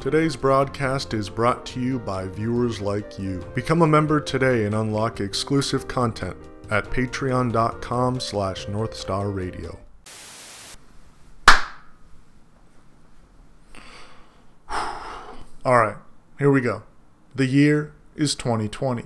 Today's broadcast is brought to you by viewers like you. Become a member today and unlock exclusive content at patreon.com slash northstarradio. Alright, here we go. The year is 2020.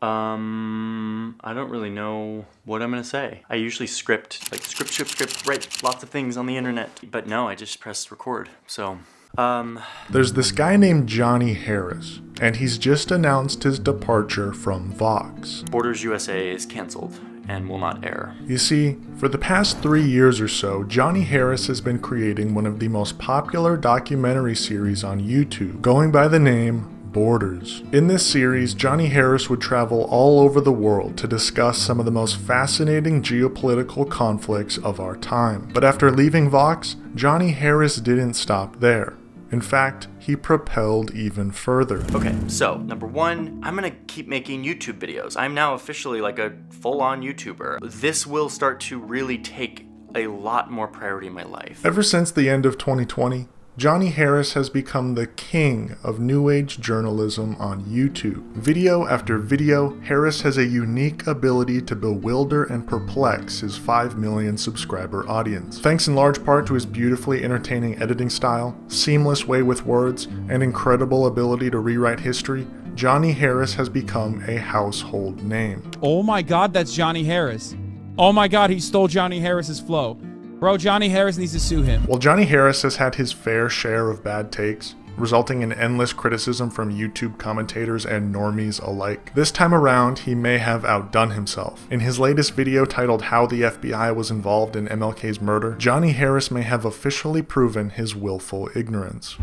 Um, I don't really know what I'm gonna say. I usually script, like script, script, script, write lots of things on the internet. But no, I just pressed record. So, um, There's this guy named Johnny Harris, and he's just announced his departure from Vox. Borders USA is canceled and will not air. You see, for the past three years or so, Johnny Harris has been creating one of the most popular documentary series on YouTube, going by the name Borders. In this series, Johnny Harris would travel all over the world to discuss some of the most fascinating geopolitical conflicts of our time. But after leaving Vox, Johnny Harris didn't stop there. In fact, he propelled even further. Okay, so number one, I'm gonna keep making YouTube videos. I'm now officially like a full-on YouTuber. This will start to really take a lot more priority in my life. Ever since the end of 2020, Johnny Harris has become the king of New Age journalism on YouTube. Video after video, Harris has a unique ability to bewilder and perplex his 5 million subscriber audience. Thanks in large part to his beautifully entertaining editing style, seamless way with words, and incredible ability to rewrite history, Johnny Harris has become a household name. Oh my god, that's Johnny Harris. Oh my god, he stole Johnny Harris's flow. Bro, Johnny Harris needs to sue him. While Johnny Harris has had his fair share of bad takes, resulting in endless criticism from YouTube commentators and normies alike. This time around, he may have outdone himself. In his latest video titled How the FBI Was Involved in MLK's Murder, Johnny Harris may have officially proven his willful ignorance.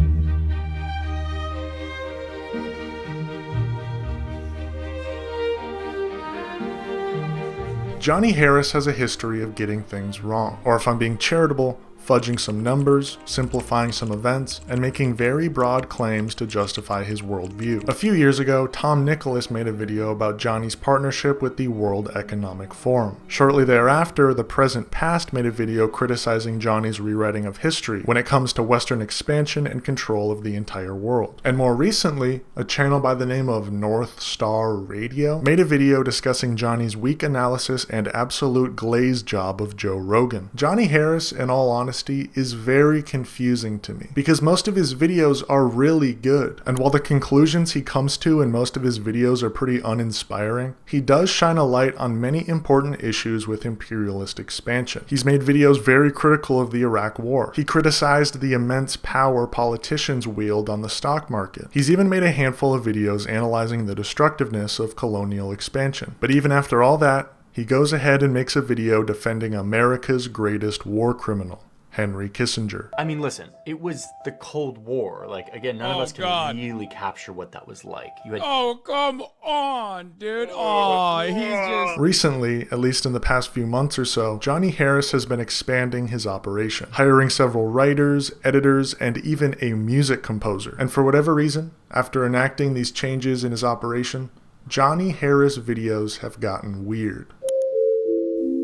Johnny Harris has a history of getting things wrong, or if I'm being charitable, fudging some numbers, simplifying some events, and making very broad claims to justify his worldview. A few years ago, Tom Nicholas made a video about Johnny's partnership with the World Economic Forum. Shortly thereafter, the Present Past made a video criticizing Johnny's rewriting of history when it comes to Western expansion and control of the entire world. And more recently, a channel by the name of North Star Radio made a video discussing Johnny's weak analysis and absolute glaze job of Joe Rogan. Johnny Harris, in all honesty, is very confusing to me because most of his videos are really good. And while the conclusions he comes to in most of his videos are pretty uninspiring, he does shine a light on many important issues with imperialist expansion. He's made videos very critical of the Iraq War. He criticized the immense power politicians wield on the stock market. He's even made a handful of videos analyzing the destructiveness of colonial expansion. But even after all that, he goes ahead and makes a video defending America's greatest war criminal. Henry Kissinger. I mean, listen, it was the Cold War. Like, again, none of Oh, us can God. really capture what that was like. You had Oh, come on, dude. Oh, he's just. Recently, at least in the past few months or so, Johnny Harris has been expanding his operation, hiring several writers, editors, and even a music composer. And for whatever reason, after enacting these changes in his operation, Johnny Harris videos have gotten weird.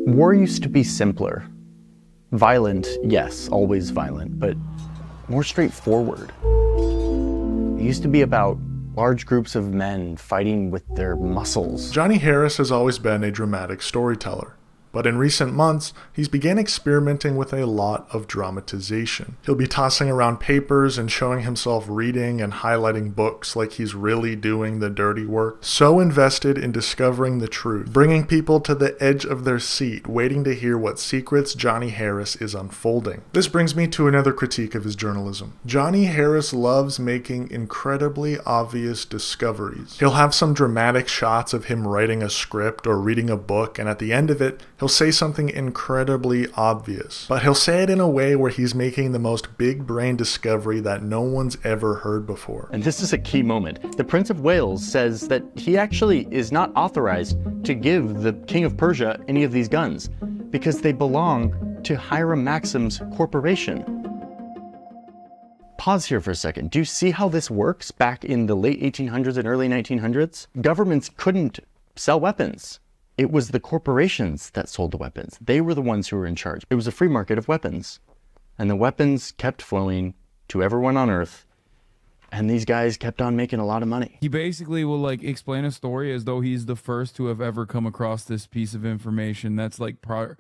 War used to be simpler. Violent, yes, always violent, but more straightforward. It used to be about large groups of men fighting with their muscles. Johnny Harris has always been a dramatic storyteller. But in recent months, he's began experimenting with a lot of dramatization. He'll be tossing around papers and showing himself reading and highlighting books like he's really doing the dirty work. So invested in discovering the truth, bringing people to the edge of their seat, waiting to hear what secrets Johnny Harris is unfolding. This brings me to another critique of his journalism. Johnny Harris loves making incredibly obvious discoveries. He'll have some dramatic shots of him writing a script or reading a book, and at the end of it, he'll say something incredibly obvious. But he'll say it in a way where he's making the most big brain discovery that no one's ever heard before. And this is a key moment. The Prince of Wales says that he actually is not authorized to give the King of Persia any of these guns because they belong to Hiram Maxim's corporation. Pause here for a second. Do you see how this works back in the late 1800s and early 1900s? Governments couldn't sell weapons. It was the corporations that sold the weapons. They were the ones who were in charge. It was a free market of weapons. And the weapons kept flowing to everyone on Earth And these guys kept on making a lot of money. He basically will like explain a story as though he's the first to have ever come across this piece of information that's like prior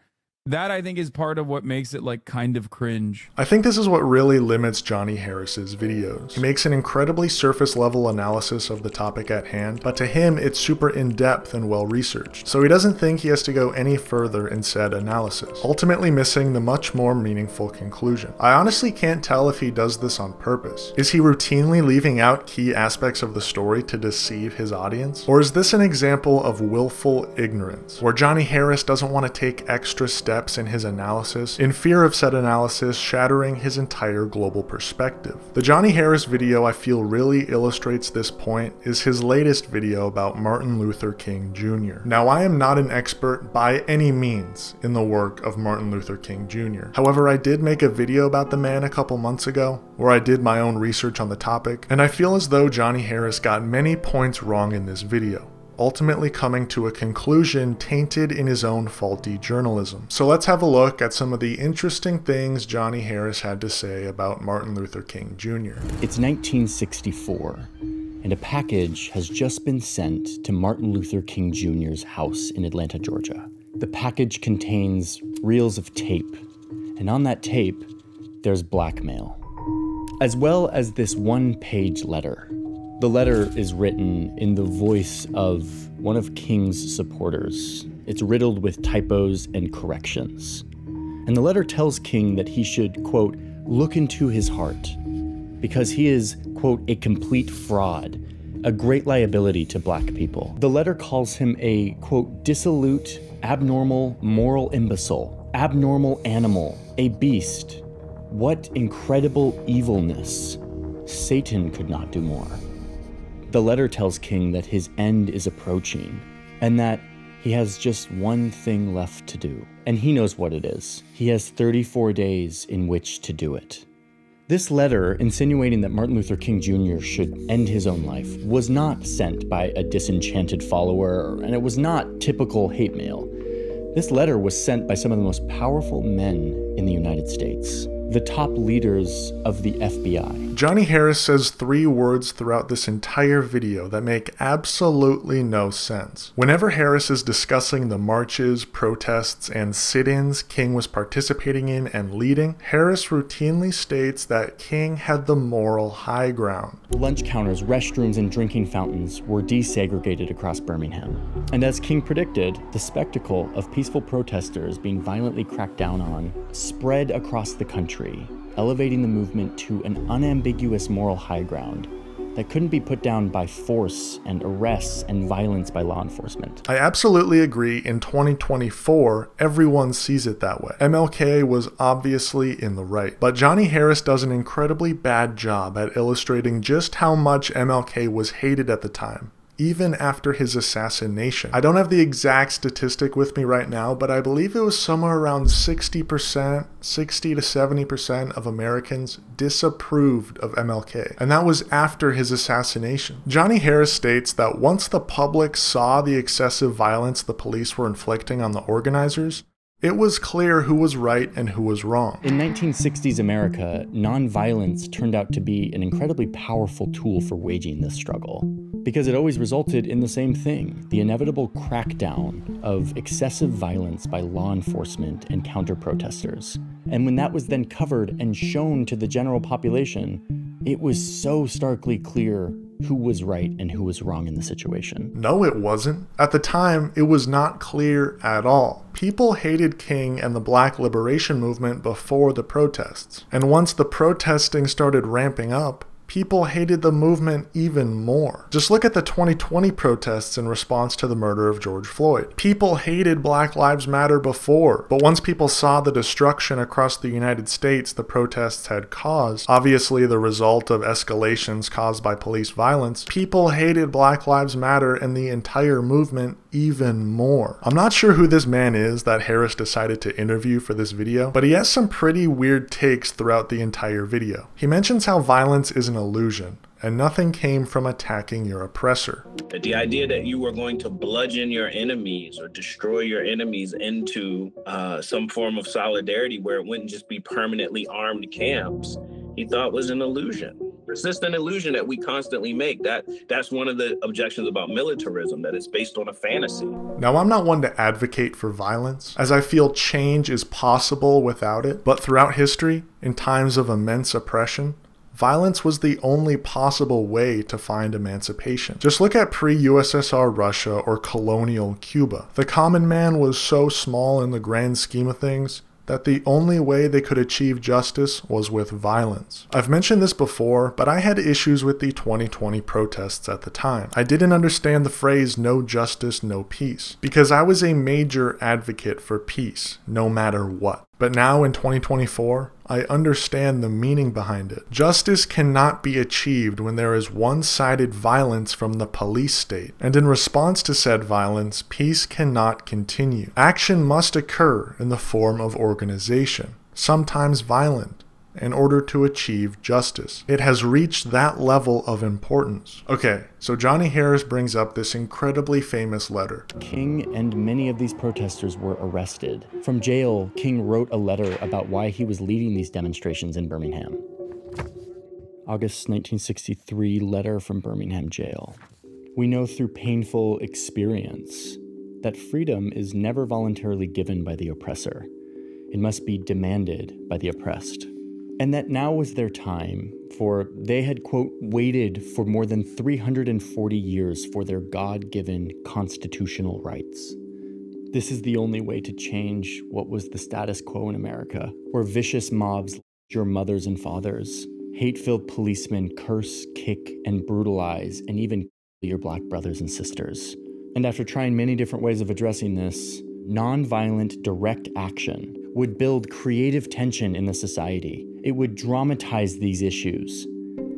that I think is part of what makes it like kind of cringe. I think this is what really limits Johnny Harris's videos. He makes an incredibly surface level analysis of the topic at hand, but to him it's super in-depth and well researched. So he doesn't think he has to go any further in said analysis, ultimately missing the much more meaningful conclusion. I honestly can't tell if he does this on purpose. Is he routinely leaving out key aspects of the story to deceive his audience? Or is this an example of willful ignorance, where Johnny Harris doesn't want to take extra steps steps in his analysis, in fear of said analysis shattering his entire global perspective. The Johnny Harris video I feel really illustrates this point is his latest video about Martin Luther King Jr. Now I am not an expert by any means in the work of Martin Luther King Jr. However, I did make a video about the man a couple months ago, where I did my own research on the topic, and I feel as though Johnny Harris got many points wrong in this video ultimately coming to a conclusion tainted in his own faulty journalism. So let's have a look at some of the interesting things Johnny Harris had to say about Martin Luther King Jr. It's 1964, and a package has just been sent to Martin Luther King Jr.'s house in Atlanta, Georgia. The package contains reels of tape, and on that tape, there's blackmail, as well as this one page letter the letter is written in the voice of one of King's supporters. It's riddled with typos and corrections. And the letter tells King that he should, quote, look into his heart, because he is, quote, a complete fraud, a great liability to black people. The letter calls him a, quote, dissolute, abnormal, moral imbecile, abnormal animal, a beast. What incredible evilness! Satan could not do more. The letter tells King that his end is approaching and that he has just one thing left to do. And he knows what it is. He has 34 days in which to do it. This letter, insinuating that Martin Luther King Jr. should end his own life, was not sent by a disenchanted follower, and it was not typical hate mail. This letter was sent by some of the most powerful men in the United States the top leaders of the FBI. Johnny Harris says three words throughout this entire video that make absolutely no sense. Whenever Harris is discussing the marches, protests, and sit ins King was participating in and leading, Harris routinely states that King had the moral high ground. Lunch counters, restrooms, and drinking fountains were desegregated across Birmingham. And as King predicted, the spectacle of peaceful protesters being violently cracked down on spread across the country, elevating the movement to an unambiguous moral high ground that couldn't be put down by force and arrests and violence by law enforcement. I absolutely agree. In 2024, everyone sees it that way. MLK was obviously in the right, but Johnny Harris does an incredibly bad job at illustrating just how much MLK was hated at the time even after his assassination. I don't have the exact statistic with me right now, but I believe it was somewhere around 60%, 60 to 70% of Americans disapproved of MLK, and that was after his assassination. Johnny Harris states that once the public saw the excessive violence the police were inflicting on the organizers, it was clear who was right and who was wrong. In 1960s America, nonviolence turned out to be an incredibly powerful tool for waging this struggle because it always resulted in the same thing the inevitable crackdown of excessive violence by law enforcement and counter protesters. And when that was then covered and shown to the general population, it was so starkly clear who was right and who was wrong in the situation. No, it wasn't. At the time, it was not clear at all. People hated King and the Black Liberation Movement before the protests. And once the protesting started ramping up, people hated the movement even more. Just look at the 2020 protests in response to the murder of George Floyd. People hated Black Lives Matter before, but once people saw the destruction across the United States the protests had caused, obviously the result of escalations caused by police violence, people hated Black Lives Matter and the entire movement even more. I'm not sure who this man is that Harris decided to interview for this video, but he has some pretty weird takes throughout the entire video. He mentions how violence is an illusion, and nothing came from attacking your oppressor. The idea that you were going to bludgeon your enemies or destroy your enemies into uh, some form of solidarity where it wouldn't just be permanently armed camps, he thought was an illusion. persistent illusion that we constantly make. That that's one of the objections about militarism that it's based on a fantasy. Now, I'm not one to advocate for violence, as I feel change is possible without it, but throughout history, in times of immense oppression, Violence was the only possible way to find emancipation. Just look at pre USSR Russia or colonial Cuba. The common man was so small in the grand scheme of things that the only way they could achieve justice was with violence. I've mentioned this before, but I had issues with the 2020 protests at the time. I didn't understand the phrase no justice, no peace, because I was a major advocate for peace, no matter what. But now in 2024, I understand the meaning behind it. Justice cannot be achieved when there is one sided violence from the police state, and in response to said violence, peace cannot continue. Action must occur in the form of organization, sometimes violent, in order to achieve justice. It has reached that level of importance. Okay, so Johnny Harris brings up this incredibly famous letter. King and many of these protesters were arrested. From jail, King wrote a letter about why he was leading these demonstrations in Birmingham. August 1963 letter from Birmingham jail. We know through painful experience that freedom is never voluntarily given by the oppressor. It must be demanded by the oppressed and that now was their time, for they had, quote, waited for more than 340 years for their God given constitutional rights. This is the only way to change what was the status quo in America, where vicious mobs your mothers and fathers, hate filled policemen curse, kick, and brutalize, and even kill your black brothers and sisters. And after trying many different ways of addressing this, nonviolent direct action would build creative tension in the society. It would dramatize these issues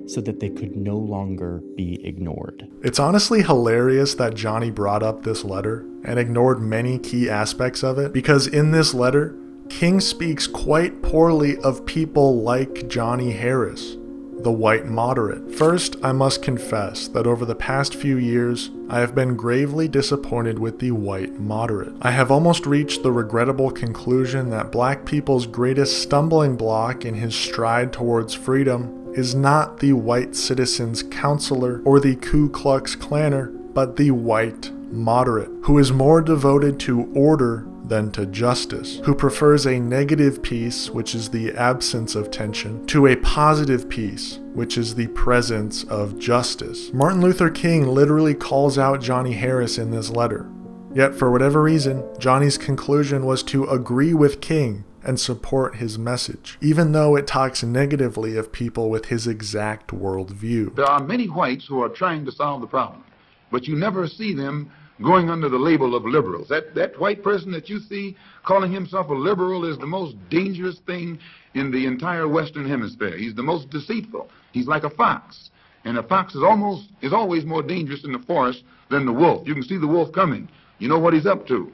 so that they could no longer be ignored. It's honestly hilarious that Johnny brought up this letter and ignored many key aspects of it because in this letter, King speaks quite poorly of people like Johnny Harris the white moderate. First, I must confess that over the past few years, I have been gravely disappointed with the white moderate. I have almost reached the regrettable conclusion that black people's greatest stumbling block in his stride towards freedom is not the white citizens' counselor or the Ku Klux Klanner, but the white moderate, who is more devoted to order than to justice, who prefers a negative peace, which is the absence of tension, to a positive peace, which is the presence of justice. Martin Luther King literally calls out Johnny Harris in this letter. Yet, for whatever reason, Johnny's conclusion was to agree with King and support his message, even though it talks negatively of people with his exact worldview. There are many whites who are trying to solve the problem, but you never see them going under the label of liberals. That, that white person that you see calling himself a liberal is the most dangerous thing in the entire Western Hemisphere. He's the most deceitful. He's like a fox. And a fox is almost is always more dangerous in the forest than the wolf. You can see the wolf coming. You know what he's up to.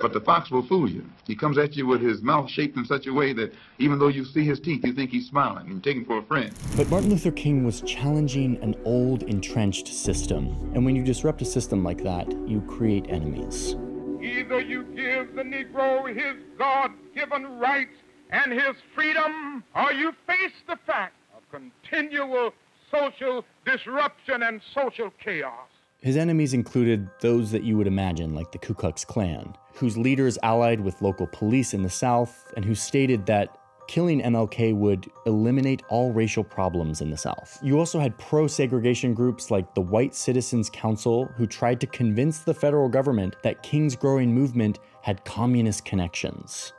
But the fox will fool you. He comes at you with his mouth shaped in such a way that even though you see his teeth, you think he's smiling and take him for a friend. But Martin Luther King was challenging an old, entrenched system. And when you disrupt a system like that, you create enemies. Either you give the Negro his God given rights and his freedom, or you face the fact of continual social disruption and social chaos. His enemies included those that you would imagine, like the Ku Klux Klan, whose leaders allied with local police in the South and who stated that killing MLK would eliminate all racial problems in the South. You also had pro segregation groups like the White Citizens Council, who tried to convince the federal government that King's growing movement had communist connections.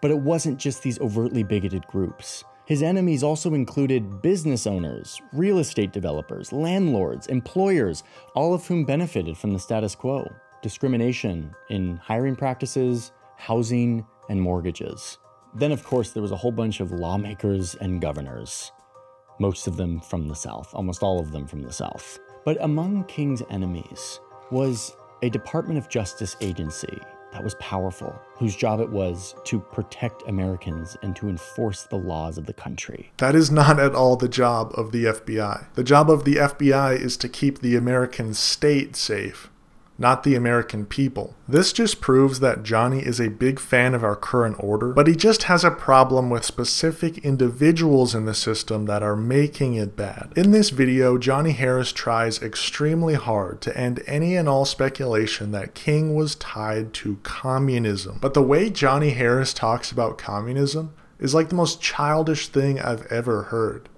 But it wasn't just these overtly bigoted groups. His enemies also included business owners, real estate developers, landlords, employers, all of whom benefited from the status quo. Discrimination in hiring practices, housing, and mortgages. Then, of course, there was a whole bunch of lawmakers and governors, most of them from the South, almost all of them from the South. But among King's enemies was a Department of Justice agency that was powerful, whose job it was to protect Americans and to enforce the laws of the country. That is not at all the job of the FBI. The job of the FBI is to keep the American state safe, not the American people. This just proves that Johnny is a big fan of our current order, but he just has a problem with specific individuals in the system that are making it bad. In this video, Johnny Harris tries extremely hard to end any and all speculation that King was tied to communism. But the way Johnny Harris talks about communism is like the most childish thing I've ever heard.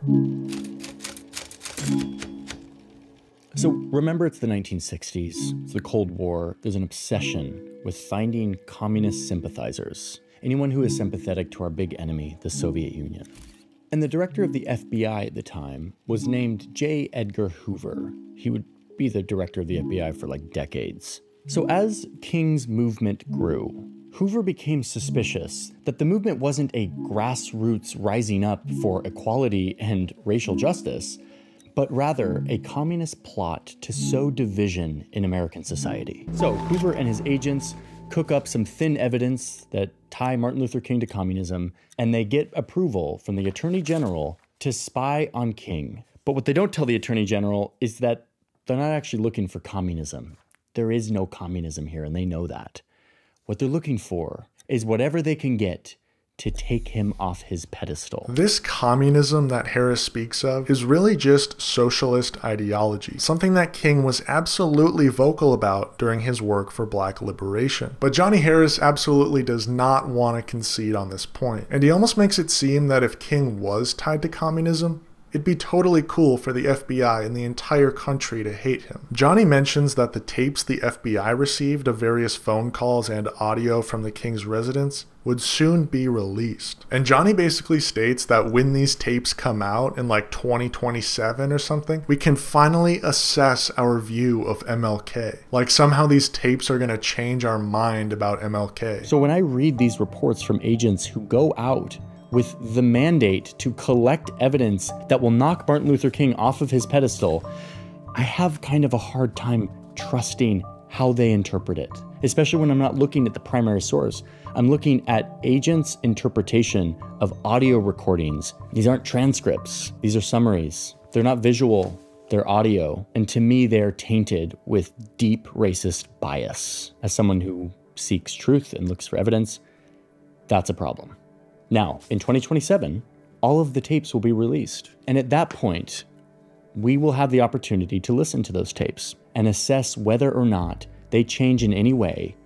So remember, it's the 1960s, it's the Cold War. There's an obsession with finding communist sympathizers, anyone who is sympathetic to our big enemy, the Soviet Union. And the director of the FBI at the time was named J. Edgar Hoover. He would be the director of the FBI for like decades. So as King's movement grew, Hoover became suspicious that the movement wasn't a grassroots rising up for equality and racial justice, but rather a communist plot to sow division in American society. So Hoover and his agents cook up some thin evidence that tie Martin Luther King to communism, and they get approval from the Attorney General to spy on King. But what they don't tell the Attorney General is that they're not actually looking for communism. There is no communism here, and they know that. What they're looking for is whatever they can get to take him off his pedestal. This communism that Harris speaks of is really just socialist ideology, something that King was absolutely vocal about during his work for black liberation. But Johnny Harris absolutely does not want to concede on this point, and he almost makes it seem that if King was tied to communism, It'd be totally cool for the FBI and the entire country to hate him. Johnny mentions that the tapes the FBI received of various phone calls and audio from the King's residence would soon be released. And Johnny basically states that when these tapes come out in like 2027 or something, we can finally assess our view of MLK. Like somehow these tapes are to change our mind about MLK. So when I read these reports from agents who go out with the mandate to collect evidence that will knock Martin Luther King off of his pedestal, I have kind of a hard time trusting how they interpret it, especially when I'm not looking at the primary source. I'm looking at agents' interpretation of audio recordings. These aren't transcripts, these are summaries. They're not visual, they're audio. And to me, they're tainted with deep racist bias. As someone who seeks truth and looks for evidence, that's a problem. Now, in 2027, all of the tapes will be released. And at that point, we will have the opportunity to listen to those tapes and assess whether or not they change in any way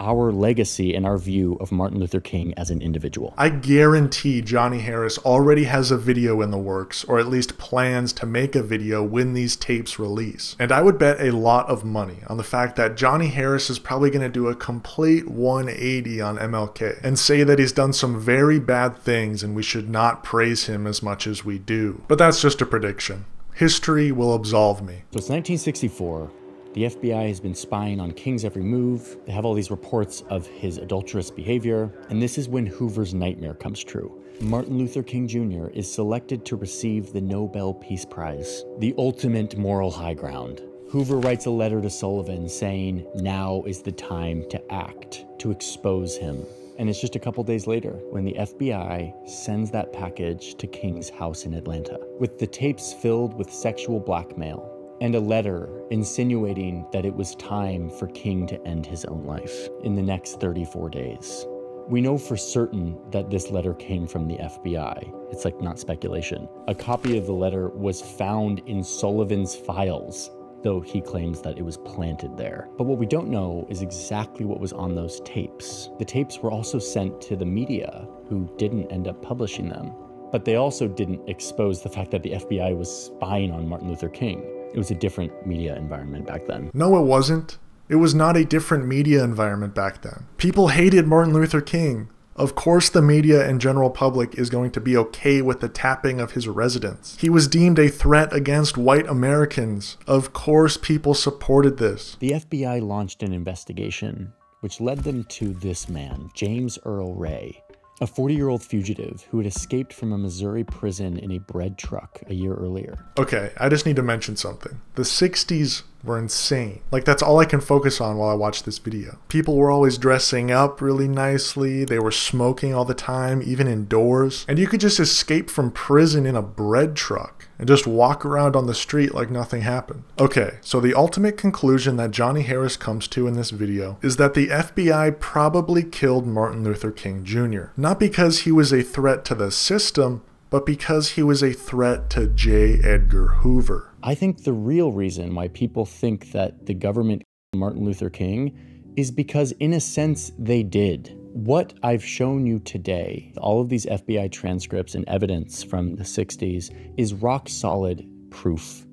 our legacy and our view of Martin Luther King as an individual. I guarantee Johnny Harris already has a video in the works, or at least plans to make a video when these tapes release. And I would bet a lot of money on the fact that Johnny Harris is probably going to do a complete 180 on MLK and say that he's done some very bad things and we should not praise him as much as we do. But that's just a prediction. History will absolve me. So it's 1964. The FBI has been spying on King's every move. They have all these reports of his adulterous behavior. And this is when Hoover's nightmare comes true. Martin Luther King Jr. is selected to receive the Nobel Peace Prize, the ultimate moral high ground. Hoover writes a letter to Sullivan saying, Now is the time to act, to expose him. And it's just a couple days later when the FBI sends that package to King's house in Atlanta with the tapes filled with sexual blackmail and a letter insinuating that it was time for King to end his own life in the next 34 days. We know for certain that this letter came from the FBI. It's like not speculation. A copy of the letter was found in Sullivan's files, though he claims that it was planted there. But what we don't know is exactly what was on those tapes. The tapes were also sent to the media, who didn't end up publishing them. But they also didn't expose the fact that the FBI was spying on Martin Luther King. It was a different media environment back then. No, it wasn't. It was not a different media environment back then. People hated Martin Luther King. Of course, the media and general public is going to be okay with the tapping of his residence. He was deemed a threat against white Americans. Of course, people supported this. The FBI launched an investigation, which led them to this man, James Earl Ray, a 40 year old fugitive who had escaped from a Missouri prison in a bread truck a year earlier. Okay, I just need to mention something. The 60s were insane. Like that's all I can focus on while I watch this video. People were always dressing up really nicely, they were smoking all the time, even indoors, and you could just escape from prison in a bread truck and just walk around on the street like nothing happened. Okay, so the ultimate conclusion that Johnny Harris comes to in this video is that the FBI probably killed Martin Luther King Jr. Not because he was a threat to the system, but because he was a threat to J. Edgar Hoover. I think the real reason why people think that the government Martin Luther King is because, in a sense, they did. What I've shown you today, all of these FBI transcripts and evidence from the 60s, is rock solid proof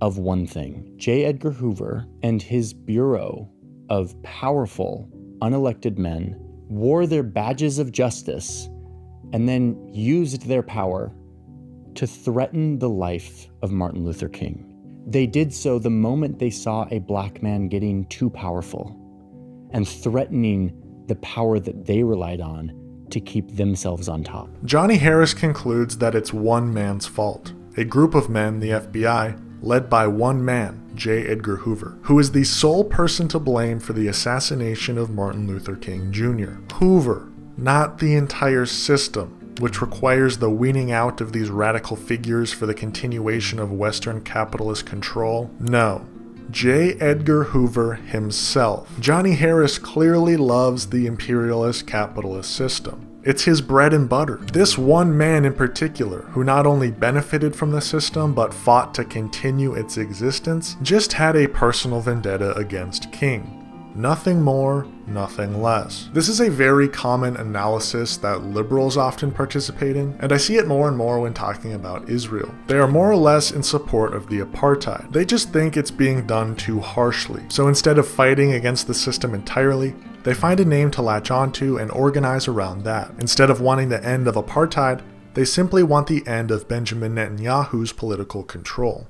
of one thing. J. Edgar Hoover and his bureau of powerful, unelected men wore their badges of justice and then used their power to threaten the life of Martin Luther King. They did so the moment they saw a black man getting too powerful and threatening the power that they relied on to keep themselves on top. Johnny Harris concludes that it's one man's fault. A group of men, the FBI, led by one man, J. Edgar Hoover, who is the sole person to blame for the assassination of Martin Luther King Jr. Hoover, not the entire system, which requires the weaning out of these radical figures for the continuation of Western capitalist control. No. J. Edgar Hoover himself. Johnny Harris clearly loves the imperialist capitalist system. It's his bread and butter. This one man in particular, who not only benefited from the system but fought to continue its existence, just had a personal vendetta against King. Nothing more, nothing less. This is a very common analysis that liberals often participate in, and I see it more and more when talking about Israel. They are more or less in support of the apartheid. They just think it's being done too harshly. So instead of fighting against the system entirely, they find a name to latch onto and organize around that. Instead of wanting the end of apartheid, they simply want the end of Benjamin Netanyahu's political control.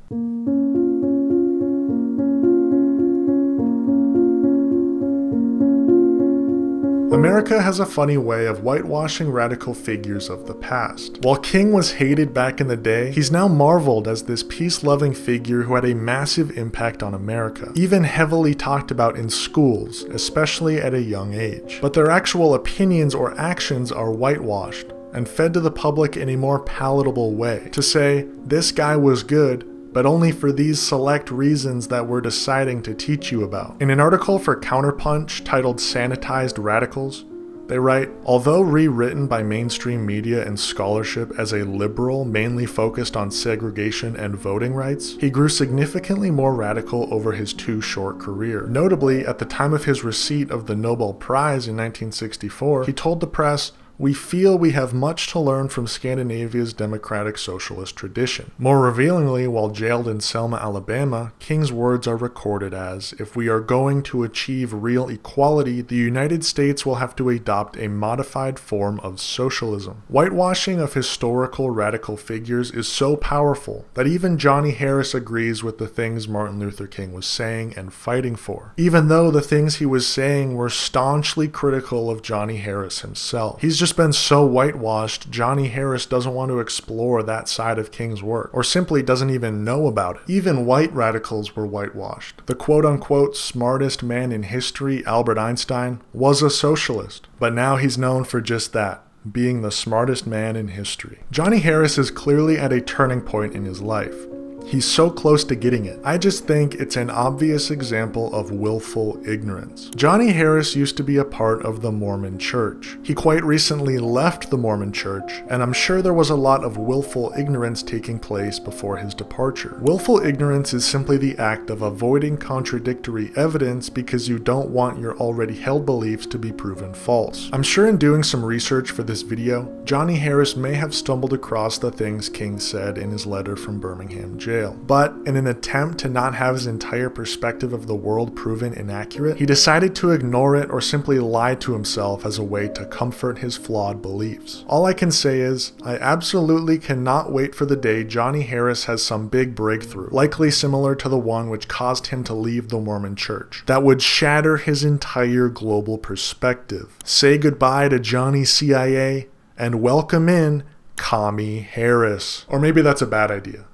America has a funny way of whitewashing radical figures of the past. While King was hated back in the day, he's now marveled as this peace loving figure who had a massive impact on America, even heavily talked about in schools, especially at a young age. But their actual opinions or actions are whitewashed and fed to the public in a more palatable way. To say, this guy was good, but only for these select reasons that we're deciding to teach you about. In an article for Counterpunch titled Sanitized Radicals, they write, although rewritten by mainstream media and scholarship as a liberal mainly focused on segregation and voting rights, he grew significantly more radical over his too short career. Notably, at the time of his receipt of the Nobel Prize in 1964, he told the press, we feel we have much to learn from Scandinavia's democratic socialist tradition. More revealingly, while jailed in Selma, Alabama, King's words are recorded as If we are going to achieve real equality, the United States will have to adopt a modified form of socialism. Whitewashing of historical radical figures is so powerful that even Johnny Harris agrees with the things Martin Luther King was saying and fighting for, even though the things he was saying were staunchly critical of Johnny Harris himself. He's just just been so whitewashed, Johnny Harris doesn't want to explore that side of King's work, or simply doesn't even know about it. Even white radicals were whitewashed. The quote unquote smartest man in history, Albert Einstein, was a socialist, but now he's known for just that being the smartest man in history. Johnny Harris is clearly at a turning point in his life. He's so close to getting it. I just think it's an obvious example of willful ignorance. Johnny Harris used to be a part of the Mormon church. He quite recently left the Mormon church, and I'm sure there was a lot of willful ignorance taking place before his departure. Willful ignorance is simply the act of avoiding contradictory evidence because you don't want your already held beliefs to be proven false. I'm sure in doing some research for this video, Johnny Harris may have stumbled across the things King said in his letter from Birmingham jail jail. But in an attempt to not have his entire perspective of the world proven inaccurate, he decided to ignore it or simply lie to himself as a way to comfort his flawed beliefs. All I can say is, I absolutely cannot wait for the day Johnny Harris has some big breakthrough, likely similar to the one which caused him to leave the Mormon church, that would shatter his entire global perspective. Say goodbye to Johnny CIA and welcome in Commie Harris. Or maybe that's a bad idea.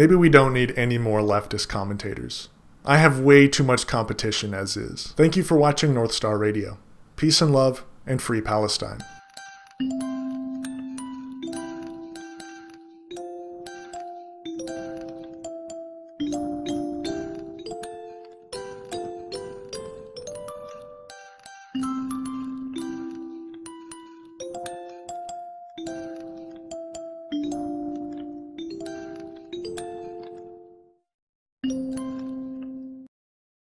Maybe we don't need any more leftist commentators. I have way too much competition as is. Thank you for watching North Star Radio. Peace and love, and free Palestine.